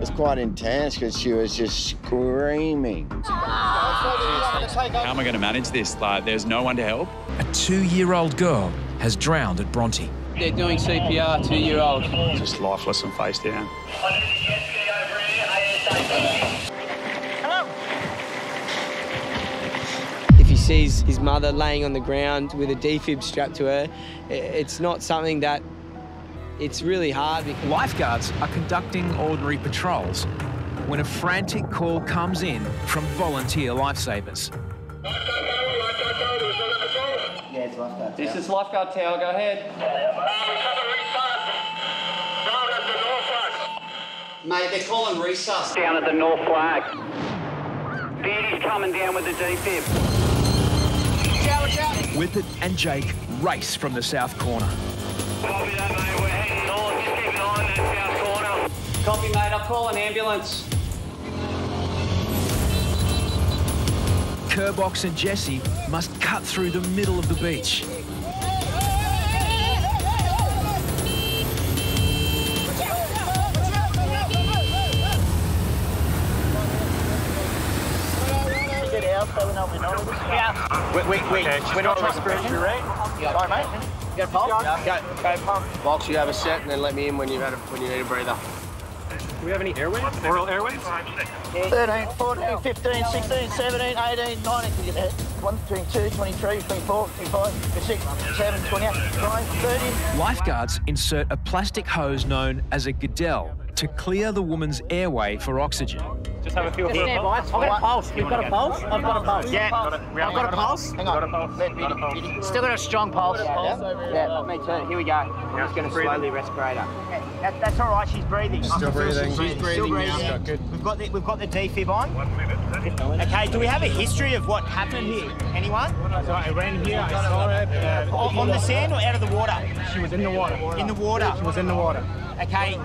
was quite intense because she was just screaming. How am I going to manage this? Like, there's no one to help. A two-year-old girl has drowned at Bronte. They're doing CPR, two-year-old. Just lifeless and face down. If he sees his mother laying on the ground with a defib strapped to her, it's not something that it's really hard. because- Lifeguards are conducting ordinary patrols when a frantic call comes in from volunteer lifesavers. This is lifeguard tower, go ahead. Mate, they're calling resus. down at the North Flag. Beardy's coming down with the defib. Whippet and Jake race from the south corner. Copy that, mate. We're Copy, mate. I'll call an ambulance. Kerrbox and Jesse must cut through the middle of the beach. Yeah. Wait, wait, wait. We're not respiratory, right? Yeah. All right, mate. You got a pulse? Yeah. Go, go pump. Box, you have a set, and then let me in when you had a, when you need a breather. Do we have any airways? Oral airways? 13, 14, 15, 16, 17, 18, 19. You get that. 1, 22, 23, 24, 25, 26, 27, 28, 29, 30. Lifeguards insert a plastic hose known as a Guedel to clear the woman's airway for oxygen. Just have a feel. Stand by. I've got a pulse. You've got a pulse? I've got a pulse. Yeah. We I've got a pulse. Hang on. Still got a strong pulse. Yeah, me too. Here we go. I'm just going to slowly respirate her. That's all right. She's breathing. Still breathing. She's Still breathing. We've got the we've got the defib on. One minute. Okay. Do we have a history of what happened here? Anyone? So I ran here, I saw it. Uh, On on the sand or out of the water? she was in the water. In the water. She was in the water. Okay.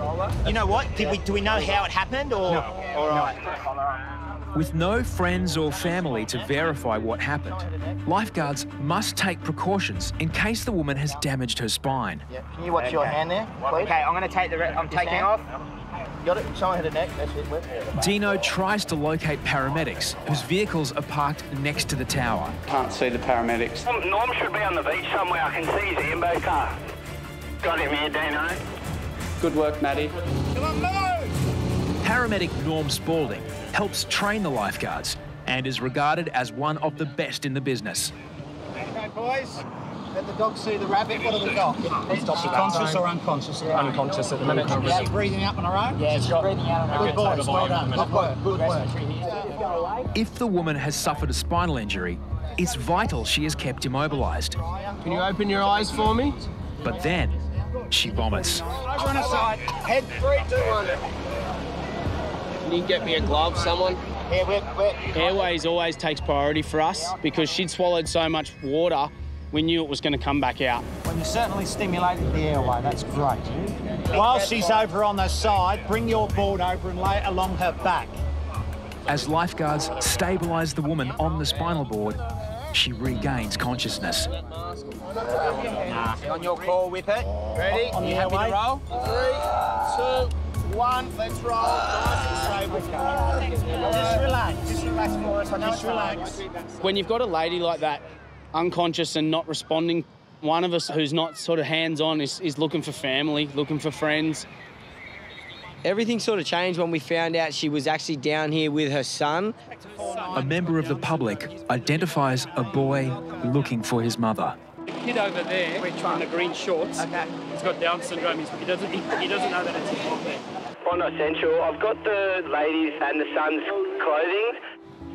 You know what? Did we do we know how it happened or? No. All right. With no friends or family to verify what happened, lifeguards must take precautions in case the woman has damaged her spine. Yeah. Can you watch your hand there, please? Okay, I'm going to take the. I'm taking hand. off. Got it. Someone hit a neck. That's it. Whip. Deano tries to locate paramedics whose vehicles are parked next to the tower. Can't see the paramedics. Norm- Norm should be on the beach somewhere. I can see his ambo car. Got him here, Deano. Good work, Maddie. Paramedic Norm Spalding helps train the lifeguards and is regarded as one of the best in the business. Okay, boys. Let the dog see the rabbit. What have we got? Is she conscious or unconscious? Unconscious at the minute. Yeah, breathing up on her own? Yeah, she's breathing out on her own. Good boys, well done. Good work, good work. If the woman has suffered a spinal injury, it's vital she is kept immobilized. Can you open your eyes for me? But then she vomits. Over on her side. Head three, two, one. Can you get me a glove, someone? Yeah, we're, we're, Airways always takes priority for us because she'd swallowed so much water, we knew it was going to come back out. Well, you certainly stimulated the airway. That's great. While she's over on the side, bring your board over and lay it along her back. As lifeguards stabilize the woman on the spinal board, she regains consciousness. On your call, it. Ready? On the you happy to airway. roll? Three, two, one. Let's roll. Nice and stable. Just relax. Just relax for us. Just relax. When you've got a lady like that, unconscious and not responding, one of us who's not sort of hands on is, is looking for family, looking for friends. Everything sort of changed when we found out she was actually down here with her son. A member of the public identifies a boy looking for his mother. The kid over there in the green shorts. Okay. He's got Down syndrome. He's, he doesn't. He, he doesn't know that it's his mom there. On Essential, I've got the ladies and the son's clothing.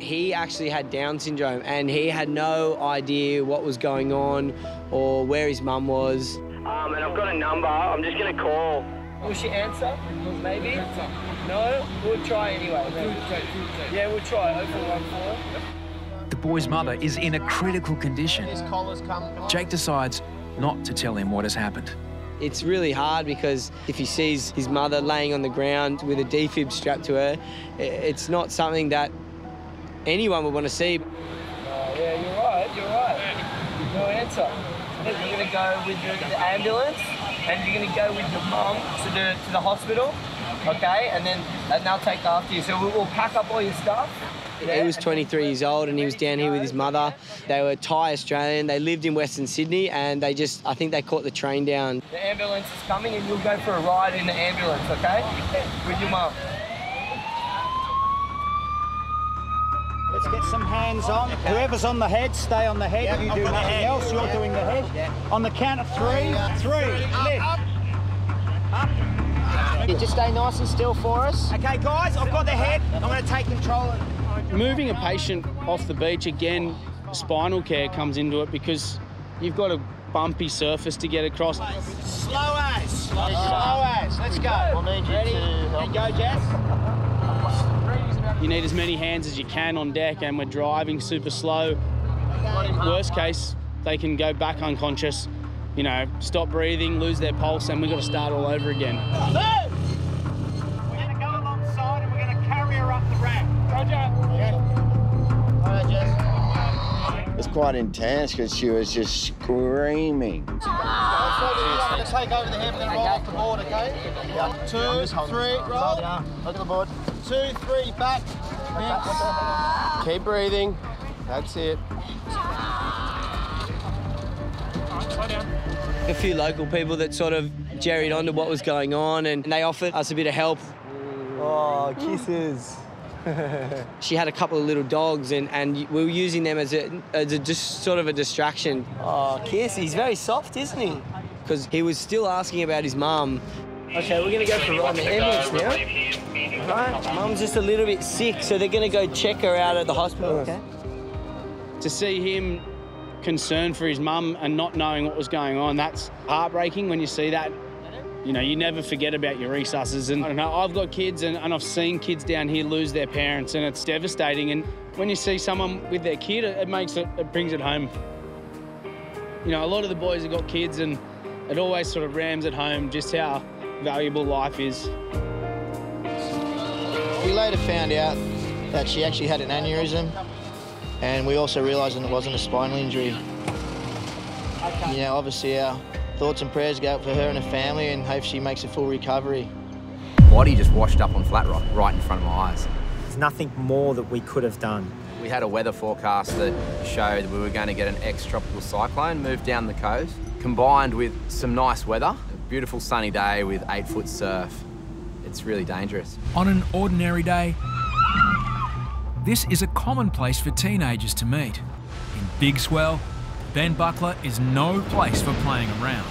He actually had Down syndrome and he had no idea what was going on or where his mum was. Um, and I've got a number. I'm just going to call. Will she answer? Maybe? No? We'll try anyway. Yeah, we'll try. The boy's mother is in a critical condition. His collar's come. Jake decides not to tell him what has happened. It's really hard because if he sees his mother laying on the ground with a defib strapped to her, it's not something that anyone would want to see. Oh, yeah, you're right, you're right. No answer. You're going to go with the, the ambulance and you're going to go with your mum to the, to the hospital. okay? And then and they'll take after you. So we'll, we'll pack up all your stuff. He was 23 years old and he was down here with his mother. They were Thai Australian. They lived in Western Sydney and they just, I think they caught the train down. The ambulance is coming and you'll go for a ride in the ambulance, okay? With your mum. Let's get some hands on. Whoever's on the head, stay on the head. you do nothing else, you're doing the head. On the count of three, three, lift. You just stay nice and still for us. Okay, guys, I've got the head. I'm going to take control. Moving a patient off the beach, again, spinal care comes into it because you've got a bumpy surface to get across. Slow as. Slow as. Let's go. We'll need you Ready? to help. And go, Jess. You need as many hands as you can on deck, and we're driving super slow. Worst case, they can go back unconscious, you know, stop breathing, lose their pulse, and we've got to start all over again. We're going to go alongside and we're going to carry her up the ramp. Roger. All right, Jess. It's quite intense because she was just screaming. I'm going uh, to take over the head. We're roll off the board, okay? Two, three, roll. Look at the board. Two, three, back. Vince. Keep breathing. That's it. A few local people that sort of jerried onto what was going on and they offered us a bit of help. Oh, kisses. She had a couple of little dogs and, and we were using them as a, as a just sort of a distraction Oh, kiss. He's very soft, isn't he? because he was still asking about his mum. Okay, we're gonna go for a ride in the ambulance now. Right, mum's just a little bit sick, so they're gonna go check her out at the hospital. Okay. To see him concerned for his mum and not knowing what was going on, that's heartbreaking when you see that. You know, you never forget about your resusces. And I don't know, I've got kids and, and I've seen kids down here lose their parents and it's devastating. And when you see someone with their kid, it, it makes it, it brings it home. You know, a lot of the boys have got kids and it always sort of rams at home just how valuable life is. We later found out that she actually had an aneurysm, and we also realised that it wasn't a spinal injury. You know, obviously our thoughts and prayers go out for her and her family, and hope she makes a full recovery. Body just washed up on flat rock right in front of my eyes. There's nothing more that we could have done. We had a weather forecast that showed we were going to get an ex-tropical cyclone move down the coast, combined with some nice weather, a beautiful sunny day with eight-foot surf. It's really dangerous. On an ordinary day, this is a common place for teenagers to meet. In Big Swell, Ben Buckler is no place for playing around.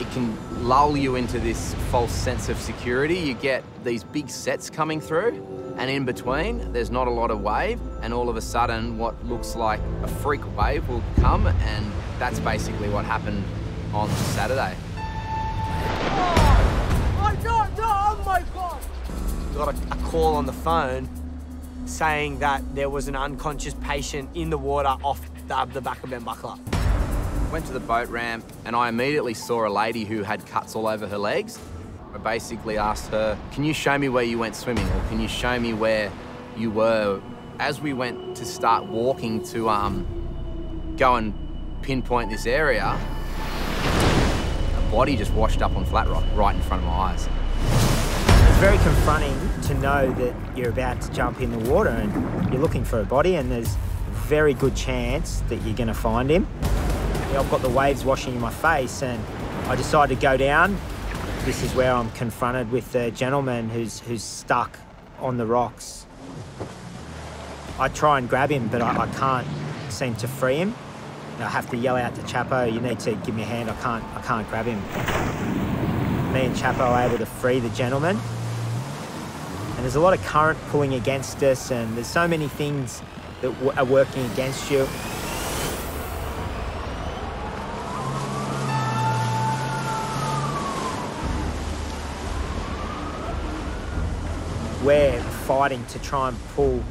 It can lull you into this false sense of security. You get these big sets coming through, and in between, there's not a lot of wave, and all of a sudden, what looks like a freak wave will come, and that's basically what happened on Saturday. Call on the phone saying that there was an unconscious patient in the water off the, the back of Ben Buckler. Went to the boat ramp, and I immediately saw a lady who had cuts all over her legs. I basically asked her, Can you show me where you went swimming, or can you show me where you were? As we went to start walking to um, go and pinpoint this area, a body just washed up on flat rock right in front of my eyes. It's very confronting to know that you're about to jump in the water and you're looking for a body, and there's very good chance that you're going to find him. I've got the waves washing in my face, and I decided to go down. This is where I'm confronted with the gentleman who's who's stuck on the rocks. I try and grab him, but I, I can't seem to free him. I have to yell out to Chapo, "You need to give me a hand. I can't. I can't grab him." Me and Chapo are able to free the gentleman. And there's a lot of current pulling against us, and there's so many things that are working against you. We're fighting to try and pull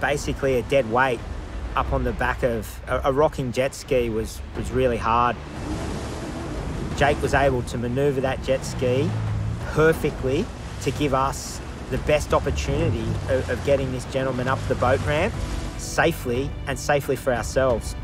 basically a dead weight up on the back of a, a rocking jet ski was, was really hard. Jake was able to maneuver that jet ski perfectly to give us the best opportunity of, of getting this gentleman up the boat ramp safely and safely for ourselves.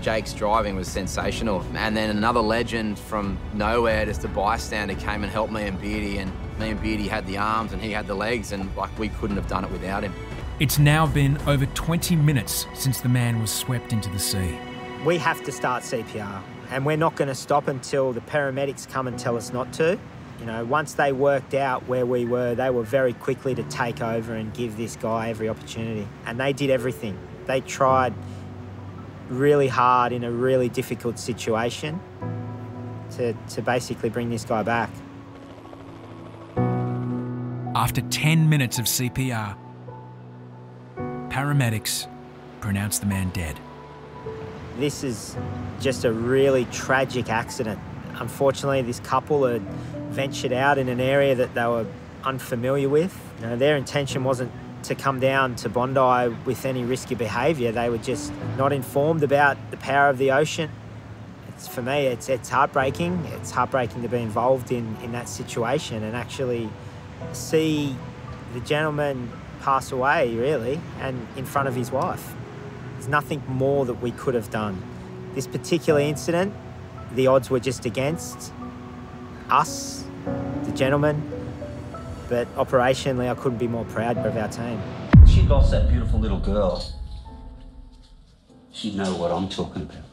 Jake's driving was sensational. And then another legend from nowhere, just a bystander, came and helped me and Beardy. And me and Beardy had the arms and he had the legs, and like we couldn't have done it without him. It's now been over 20 minutes since the man was swept into the sea. We have to start CPR, and we're not going to stop until the paramedics come and tell us not to. You know, once they worked out where we were, they were very quickly to take over and give this guy every opportunity. And they did everything. They tried really hard in a really difficult situation to, to basically bring this guy back. After 10 minutes of CPR, paramedics pronounced the man dead. This is just a really tragic accident. Unfortunately, this couple had ventured out in an area that they were unfamiliar with. You know, their intention wasn't to come down to Bondi with any risky behaviour. They were just not informed about the power of the ocean. It's, for me, it's, it's heartbreaking. It's heartbreaking to be involved in, in that situation and actually see the gentleman pass away, really, and in front of his wife. There's nothing more that we could have done. This particular incident, the odds were just against us, the gentlemen, but operationally, I couldn't be more proud of our team. She lost that beautiful little girl. She'd know what I'm talking about.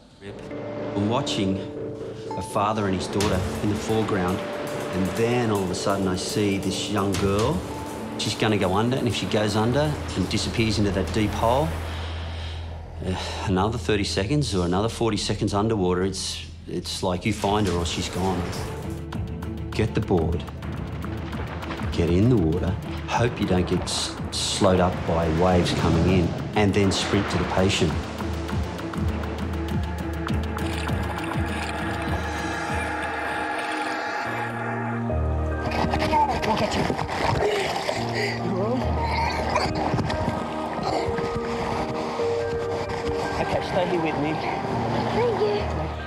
I'm watching a father and his daughter in the foreground, and then all of a sudden I see this young girl. She's going to go under, and if she goes under and disappears into that deep hole, uh, another 30 seconds or another 40 seconds underwater, it's, it's like you find her or she's gone. Get the board, get in the water, hope you don't get slowed up by waves coming in, and then sprint to the patient.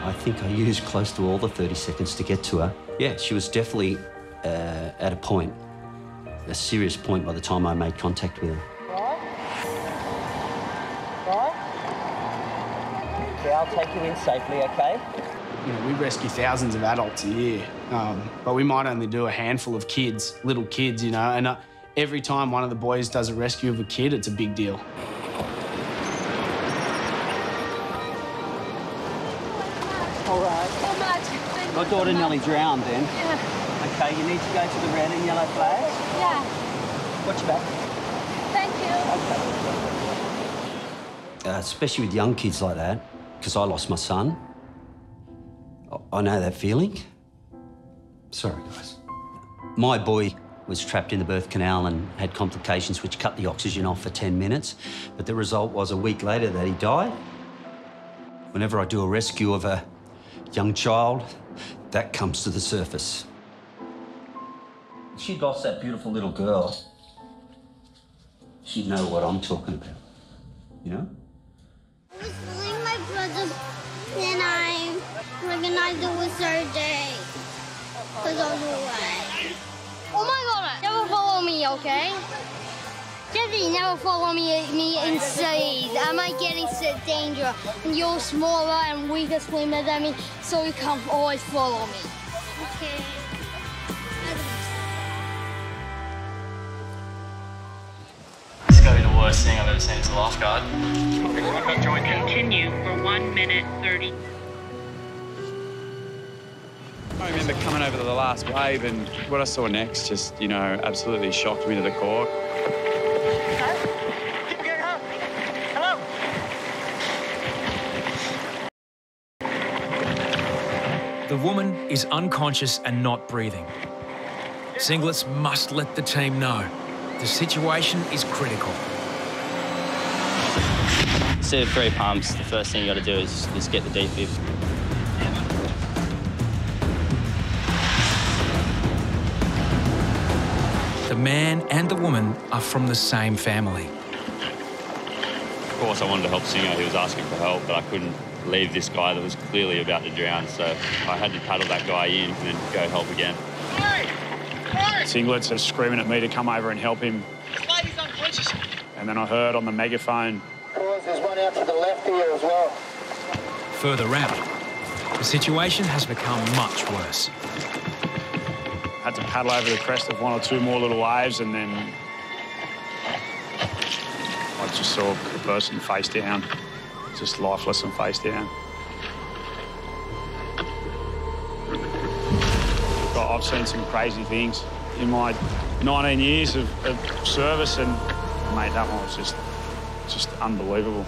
I think I used close to all the 30 seconds to get to her. Yeah, she was definitely uh, at a point, a serious point by the time I made contact with her. Right. Right. Okay, I'll take you in safely, okay? You know, we rescue thousands of adults a year, um, but we might only do a handful of kids, little kids, you know, and uh, every time one of the boys does a rescue of a kid, it's a big deal. Daughter nearly drowned then. Yeah. Okay, you need to go to the red and yellow flags? Yeah. Watch your back. Thank you. Uh, especially with young kids like that, because I lost my son. I- I know that feeling. Sorry, guys. My boy was trapped in the birth canal and had complications which cut the oxygen off for 10 minutes, but the result was a week later that he died. Whenever I do a rescue of a young child, that comes to the surface. She lost that beautiful little girl. She'd know what I'm talking about, you know? I was Like my brother, then I recognized it was Thursday. Because I was away. Oh my god, never follow me, okay? Jesse, never follow me, me in seas. I might get into danger. And you're smaller and weaker swimmer than me, so you can't always follow me. Okay. It's gotta be the worst thing I've ever seen as a lifeguard. Continue for one minute 30. I remember coming over to the last wave and what I saw next just, you know, absolutely shocked me to the core. Hello? The woman is unconscious and not breathing. Singlets must let the team know. The situation is critical. Instead of three pumps, the first thing you gotta do is, is get the defib. The man and the woman are from the same family. Of course, I wanted to help Singer. He was asking for help, but I couldn't leave this guy that was clearly about to drown. So I had to paddle that guy in and then go help again. Singlets are screaming at me to come over and help him. This lady's unconscious. And then I heard on the megaphone, There's one out to the left here as well. further out. The situation has become much worse. Had to paddle over the crest of one or two more little waves, and then I just saw the person face down, just lifeless and face down. I've seen some crazy things in my 19 years of, of service, and mate, that one was just just unbelievable.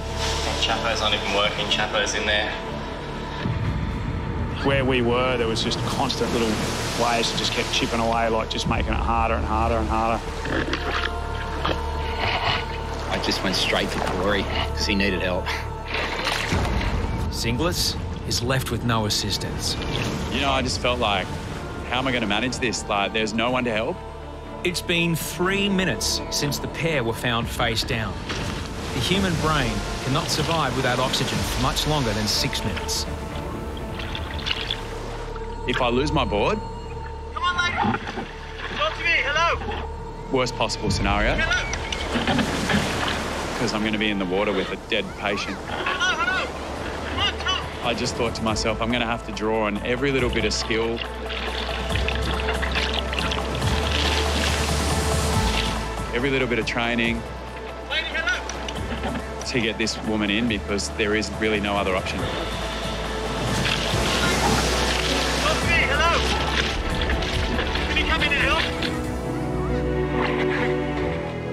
Chapo's not even working. Chapo's in there. Where we were, there was just constant little waves that just kept chipping away, like just making it harder and harder and harder. I just went straight for Corey because he needed help. Singlets is left with no assistance. You know, I just felt like, how am I going to manage this? Like, there's no one to help. It's been three minutes since the pair were found face down. The human brain cannot survive without oxygen for much longer than six minutes. If I lose my board, Come on, mate. Talk to me. Hello. worst possible scenario, because I'm going to be in the water with a dead patient. I just thought to myself, I'm going to have to draw on every little bit of skill. Every little bit of training to get this woman in because there is really no other option.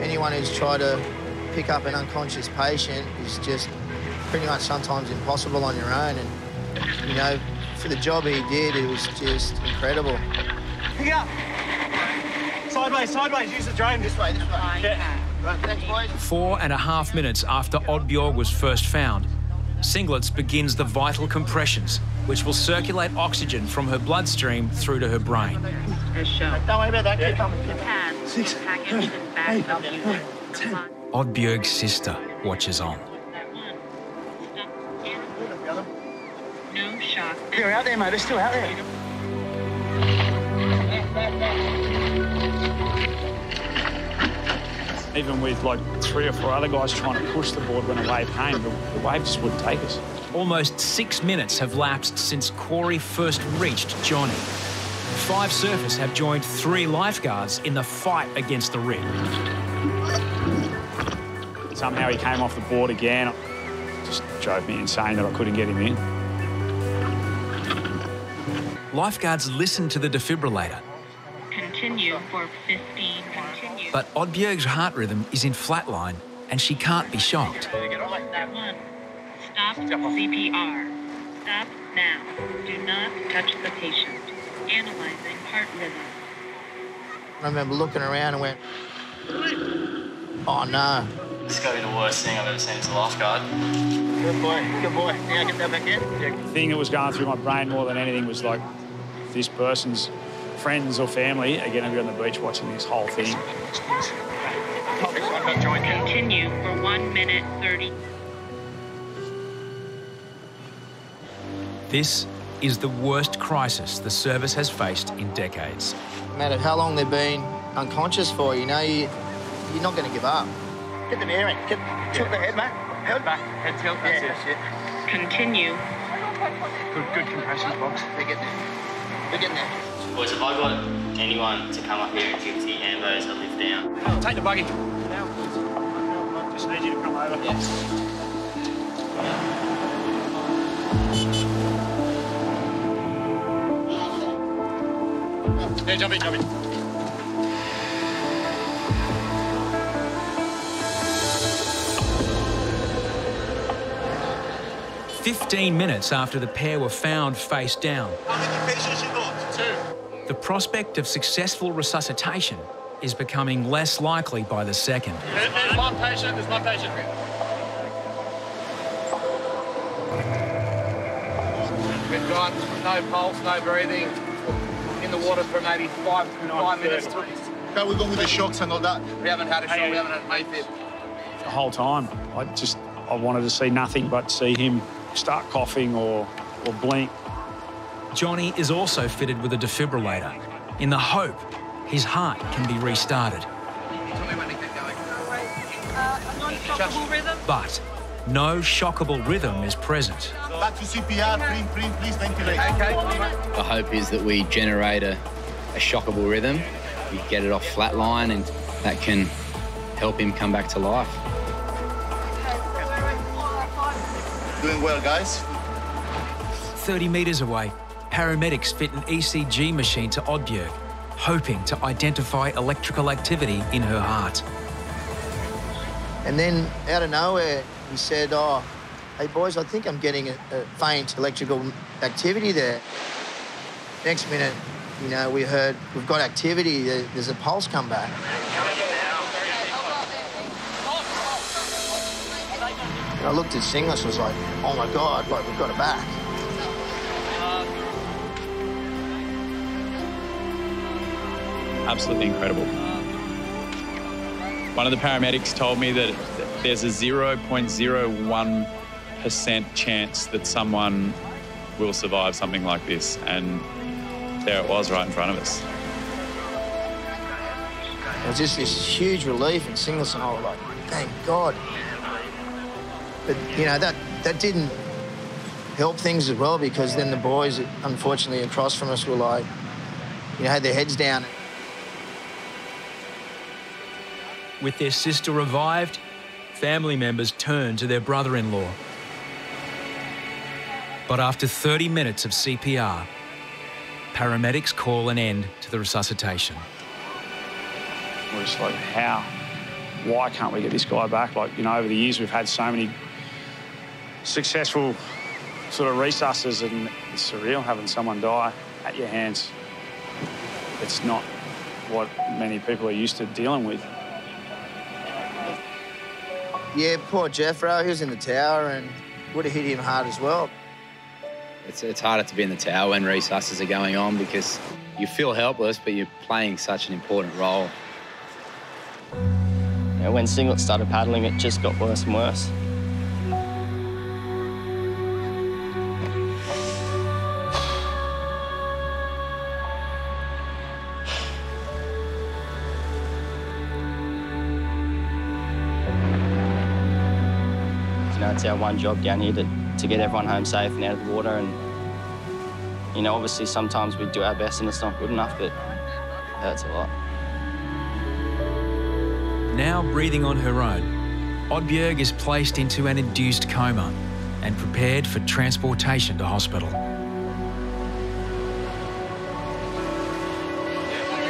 Anyone who's tried to pick up an unconscious patient is just pretty much sometimes impossible on your own. And, you know, for the job he did, it was just incredible. Pick it up. Sideways, sideways. Use the drone. This way, this way. Yeah. Right, thanks, boys. Four and a half minutes after Oddbjorg was first found, Singlets begins the vital compressions, which will circulate oxygen from her bloodstream through to her brain. As shown. Don't worry about that. Keep coming. Keep Pads packaged in backup unit. Oddbjorg's sister watches on. They're out there, mate. They're still out there. Even with like three or four other guys trying to push the board when a wave came, the, the wave just wouldn't take us. Almost six minutes have lapsed since Corey first reached Johnny. Five surfers have joined three lifeguards in the fight against the rig. Somehow he came off the board again. Just drove me insane that I couldn't get him in. Lifeguards listen to the defibrillator, Continue for 15. Continue. but Oddbjorg's heart rhythm is in flatline and she can't be shocked. Stop CPR. Stop now. Do not touch the patient. Analyzing heart rhythm. I remember looking around and went, oh no. This got to be the worst thing I've ever seen as a lifeguard. Good boy. Good boy. Now get that back in. The thing that was going through my brain more than anything was like, this person's friends or family are going to be on the beach watching this whole thing. Continue for 1 minute 30. This is the worst crisis the service has faced in decades. No matter how long they've been unconscious for, you know, you, you're not going to give up. Get the bearing. Get tilt the head, mate. Head back. Head tilt, Yeah, that's that's it. Continue. Good, good compressions, box. They're getting there. They're getting there. Boys, have I got anyone to come up here and give the Ambos a lift down? Take the buggy. Just need you to come over. Yeah, jump in, jump in. Fifteen minutes after the pair were found face down, How many patients you got? Two. the prospect of successful resuscitation is becoming less likely by the second. There's one patient, there's one patient. We've got no pulse, no breathing, in the water for maybe five, five minutes. How we going with the shocks and all that? We haven't had a shot, we haven't had a AFib. The whole time, I just I wanted to see nothing but see him start coughing or or blink. Johnny is also fitted with a defibrillator in the hope his heart can be restarted. But no shockable rhythm is present. Back to CPR, please, please, please ventilate. Okay. The hope is that we generate a, a shockable rhythm, we get it off flat line, and that can help him come back to life. Doing well, guys. 30 metres away, paramedics fit an ECG machine to Oddbjorg, hoping to identify electrical activity in her heart. And then out of nowhere, he said, oh, hey boys, I think I'm getting a, a faint electrical activity there. Next minute, you know, we heard, we've got activity, there's a pulse come back. I looked at Singlets, and was like, oh my God, like we've got it back. absolutely incredible. One of the paramedics told me that there's a 0.01% chance that someone will survive something like this, and there it was right in front of us. It was just this huge relief, and Singlets and I were like, thank God. But, you know, that, that didn't help things as well because then the boys, unfortunately, across from us were like, you know, had their heads down. With their sister revived, family members turned to their brother in law. But after 30 minutes of CPR, paramedics call an end to the resuscitation. We're just like, how? Why can't we get this guy back? Like, you know, over the years we've had so many successful sort of resusces and it's surreal having someone die at your hands. It's not what many people are used to dealing with. Yeah, poor Jethro, he was in the tower and would have hit him hard as well. It's, it's harder to be in the tower when resusces are going on because you feel helpless, but you're playing such an important role. Yeah, when Singlet started paddling, it just got worse and worse. You know, it's our one job down here to, to get everyone home safe and out of the water. And, you know, obviously sometimes we do our best and it's not good enough, but it hurts a lot. Now breathing on her own, Oddbjorg is placed into an induced coma and prepared for transportation to hospital.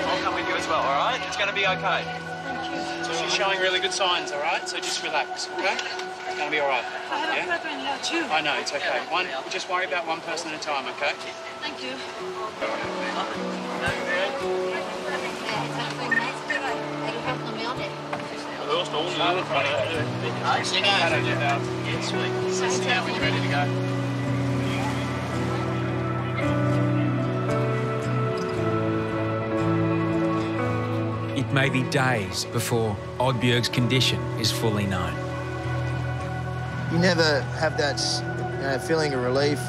I'll come with you as well, all right? It's going to be okay. So she's showing really good signs, all right? So just relax, okay? It's going to be all right. I have yeah? a brother-in-law too. I know, it's okay. One, just worry about one person at a time, okay? Thank you. when you're ready to go. It may be days before Oddbjorg's condition is fully known. You never have that you know, feeling of relief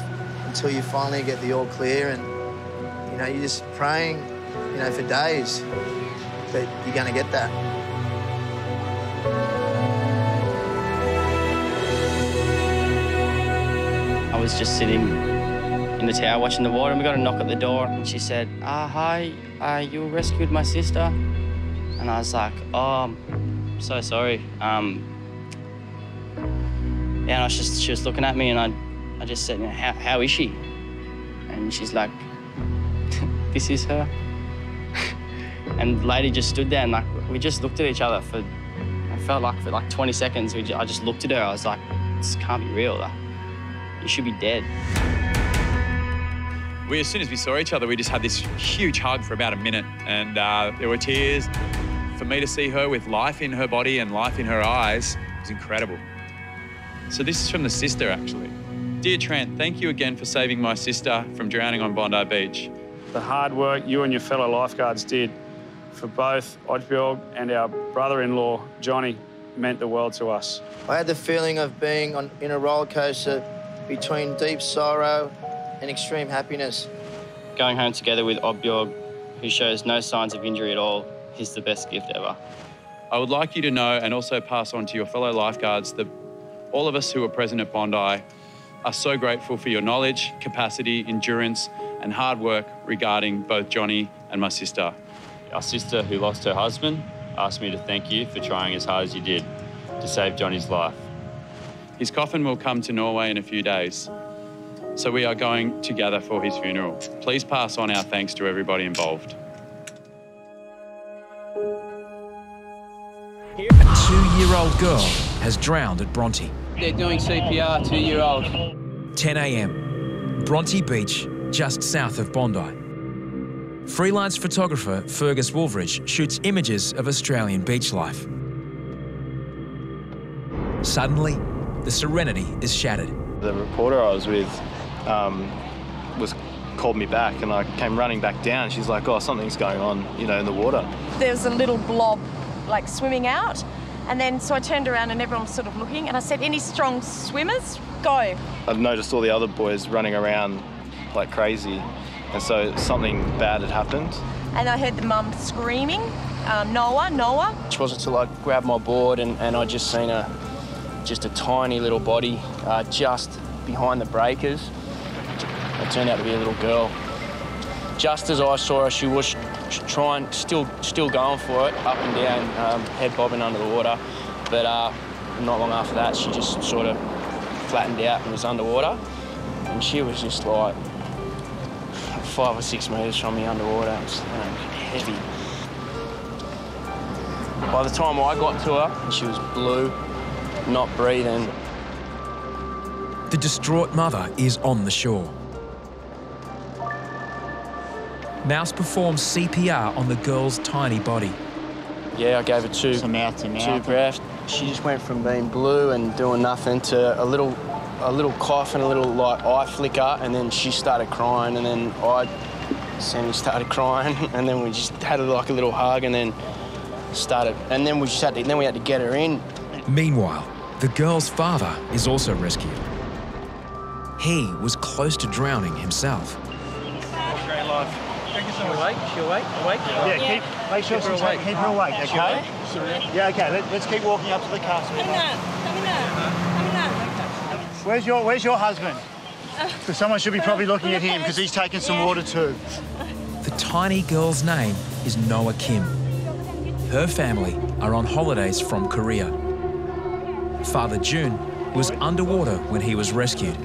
until you finally get the all clear and, you know, you're just praying, you know, for days that you're going to get that. I was just sitting in the tower watching the water, and we got a knock at the door, and she said, "Ah, hi, uh, you rescued my sister," and I was like, "Oh, I'm so sorry." Um, and I was just she was looking at me, and I, I just said, "How, how is she?" And she's like, "This is her." and the lady just stood there, and like we just looked at each other for, I felt like for like 20 seconds. We ju- I just looked at her. I was like, "This can't be real." Like, you should be dead. We, as soon as we saw each other, we just had this huge hug for about a minute, and uh, there were tears. For me to see her with life in her body and life in her eyes was incredible. So this is from the sister, actually. Dear Trent, thank you again for saving my sister from drowning on Bondi Beach. The hard work you and your fellow lifeguards did for both Oddbjorg and our brother-in-law, Johnny, meant the world to us. I had the feeling of being on, in a roller coaster between deep sorrow and extreme happiness. Going home together with Oddbjorg, who shows no signs of injury at all, is the best gift ever. I would like you to know and also pass on to your fellow lifeguards that all of us who were present at Bondi are so grateful for your knowledge, capacity, endurance, and hard work regarding both Johnny and my sister. Our sister, who lost her husband, asked me to thank you for trying as hard as you did to save Johnny's life. His coffin will come to Norway in a few days, so we are going together for his funeral. Please pass on our thanks to everybody involved. Two-year-old girl has drowned at Bronte. They're doing CPR, two-year-old. 10 a.m. Bronte Beach, just south of Bondi. Freelance photographer Fergus Woolveridge shoots images of Australian beach life. Suddenly, the serenity is shattered. The reporter I was with um, was called me back, and I came running back down. She's like, "Oh, something's going on, you know, in the water." There's a little blob, like swimming out, and then so I turned around and everyone was sort of looking, and I said, "Any strong swimmers? Go!" I'd noticed all the other boys running around like crazy, and so something bad had happened. And I heard the mum screaming, um, "Noah, Noah!" It wasn't until I grabbed my board and, and I just seen a just a tiny little body uh, just behind the breakers. It turned out to be a little girl. Just as I saw her, she was trying, still, still going for it, up and down, um, head bobbing under the water. But uh, not long after that, she just sort of flattened out and was underwater. And she was just like five or six metres from me underwater. It was heavy. By the time I got to her, she was blue, not breathing. The distraught mother is on the shore. Mouse performs CPR on the girl's tiny body. Yeah, I gave her two, mouth to two breaths. She just went from being blue and doing nothing to a little, a little cough and a little like eye flicker, and then she started crying, and then I, Sammy started crying, and then we just had like a little hug, and then started, and then we just had to, then we had to get her in. Meanwhile, the girl's father is also rescued. He was close to drowning himself. Great life. She'll wake, she'll awake. Yeah, keep, make sure she's awake. keep her awake, okay? Yeah, okay, let, let's keep walking up to the castle. Come in. Come in. Come in. Where's your, where's your husband? Because someone should be probably looking at him because he's taking some water too. The tiny girl's name is Noah Kim. Her family are on holidays from Korea. Father June was underwater when he was rescued.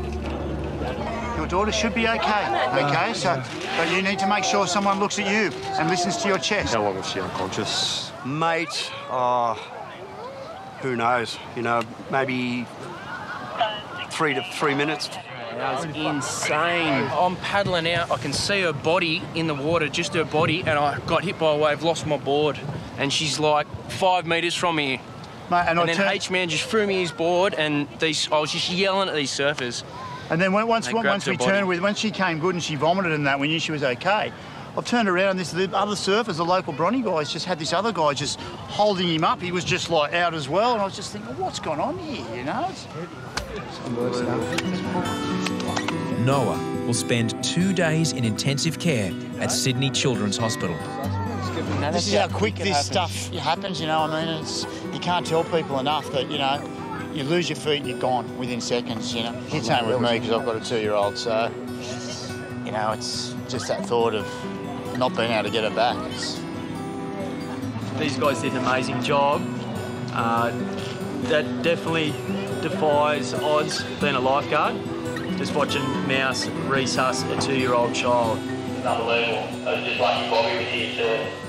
Your daughter should be okay, okay? So, but you need to make sure someone looks at you and listens to your chest. How long was she unconscious? Mate, uh, who knows? You know, maybe three to three minutes. That was insane. I'm paddling out. I can see her body in the water, just her body, and I got hit by a wave, lost my board, and she's like five metres from me. Mate, and I then turn- H man just threw me his board, and these I was just yelling at these surfers. And then when, once They grabbed once we body. turned with, when she came good and she vomited and that, we knew she was okay. I've turned around and this the other surfers, the local Bronny guys, just had this other guy just holding him up. He was just like out as well, and I was just thinking, what's going on here? You know? It's- Noah will spend two days in intensive care at Sydney Children's Hospital. This is how quick this stuff happens, you know. I mean, it's you can't tell people enough that you know you lose your feet and you're gone within seconds. You know, it's same with me because I've got a two-year-old, so you know it's just that thought of not being able to get her back. It's, These guys did an amazing job. Uh, that definitely defies odds being a lifeguard. Just watching Mouse resus a two-year-old child. Unbelievable. I was just lucky Bobby was here to